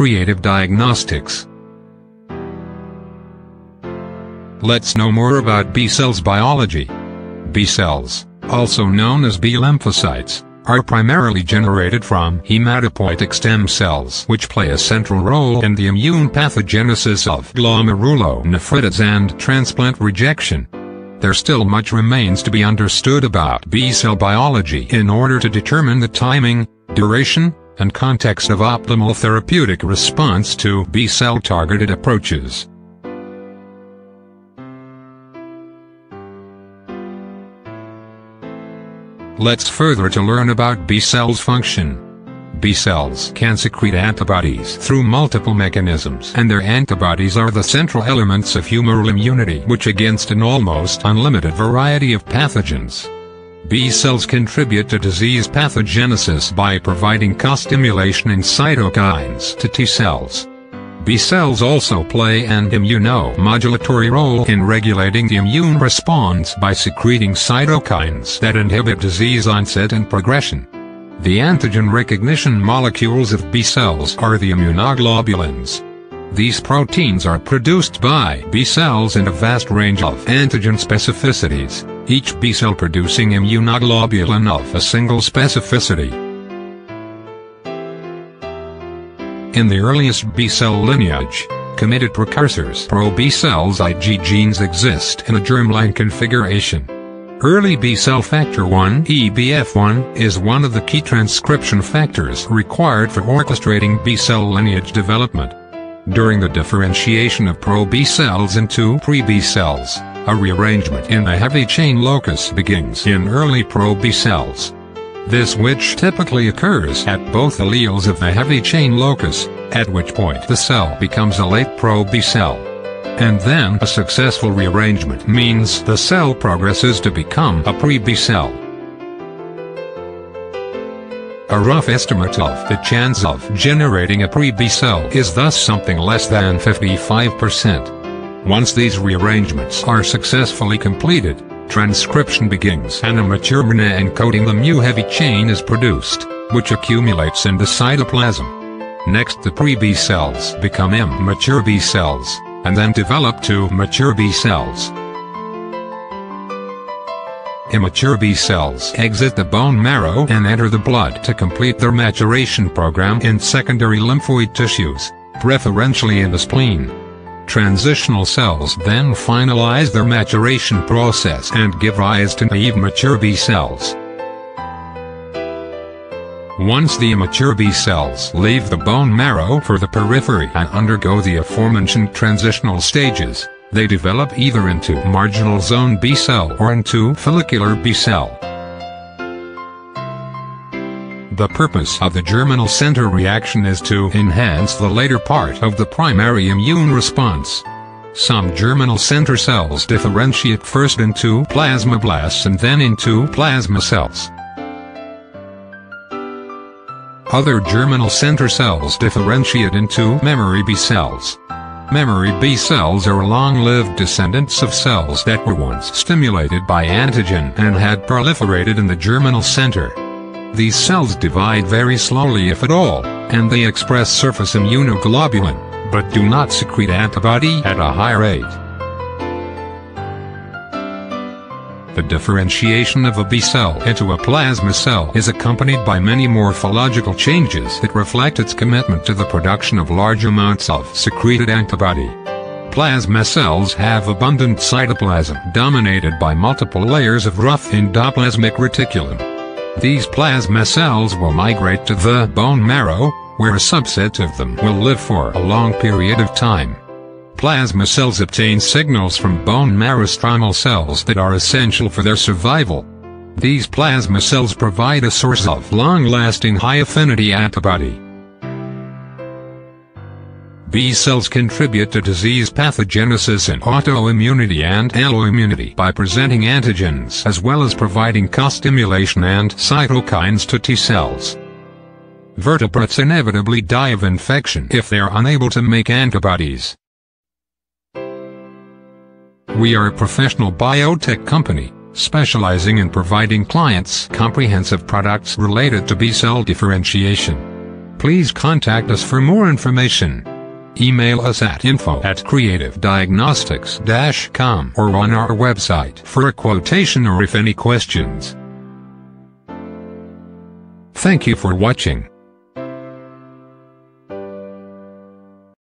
creative diagnostics. Let's know more about B cells biology. B cells, also known as B lymphocytes, are primarily generated from hematopoietic stem cells which play a central role in the immune pathogenesis of glomerulonephritids and transplant rejection. There still much remains to be understood about B-cell biology in order to determine the timing, duration, and context of optimal therapeutic response to B-cell targeted approaches. Let's further to learn about B cells function. B cells can secrete antibodies through multiple mechanisms and their antibodies are the central elements of humoral immunity which against an almost unlimited variety of pathogens. B cells contribute to disease pathogenesis by providing co-stimulation in cytokines to T cells. B cells also play an immunomodulatory role in regulating the immune response by secreting cytokines that inhibit disease onset and progression. The antigen recognition molecules of B cells are the immunoglobulins. These proteins are produced by B cells in a vast range of antigen specificities, each B cell producing immunoglobulin of a single specificity. In the earliest B-cell lineage, committed precursors pro-B cells Ig genes exist in a germline configuration. Early B-cell factor 1 EBF1 is one of the key transcription factors required for orchestrating B-cell lineage development. During the differentiation of pro-B cells into pre-B cells, a rearrangement in the heavy chain locus begins in early pro-B cells. This which typically occurs at both alleles of the heavy chain locus, at which point the cell becomes a late pro-B cell. And then a successful rearrangement means the cell progresses to become a pre-B cell. A rough estimate of the chance of generating a pre-B cell is thus something less than 55%. Once these rearrangements are successfully completed, transcription begins and a mature RNA encoding the mu heavy chain is produced, which accumulates in the cytoplasm. Next the pre-B cells become immature B cells, and then develop to mature B cells. Immature B cells exit the bone marrow and enter the blood to complete their maturation program in secondary lymphoid tissues, preferentially in the spleen. Transitional cells then finalize their maturation process and give rise to naive mature B cells. Once the immature B cells leave the bone marrow for the periphery and undergo the aforementioned transitional stages, they develop either into marginal zone B cell or into follicular B cell. The purpose of the germinal center reaction is to enhance the later part of the primary immune response. Some germinal center cells differentiate first into plasmablasts and then into plasma cells. Other germinal center cells differentiate into memory B cells. Memory B cells are long-lived descendants of cells that were once stimulated by antigen and had proliferated in the germinal center. These cells divide very slowly if at all, and they express surface immunoglobulin, but do not secrete antibody at a high rate. The differentiation of a B cell into a plasma cell is accompanied by many morphological changes that reflect its commitment to the production of large amounts of secreted antibody. Plasma cells have abundant cytoplasm dominated by multiple layers of rough endoplasmic reticulum. These plasma cells will migrate to the bone marrow, where a subset of them will live for a long period of time. Plasma cells obtain signals from bone marrow stromal cells that are essential for their survival. These plasma cells provide a source of long-lasting high-affinity antibody. B cells contribute to disease pathogenesis and autoimmunity and alloimmunity by presenting antigens as well as providing co-stimulation and cytokines to T cells. Vertebrates inevitably die of infection if they are unable to make antibodies. We are a professional biotech company, specializing in providing clients comprehensive products related to B-cell differentiation. Please contact us for more information. Email us at info at creativediagnostics-com or on our website for a quotation or if any questions. Thank you for watching.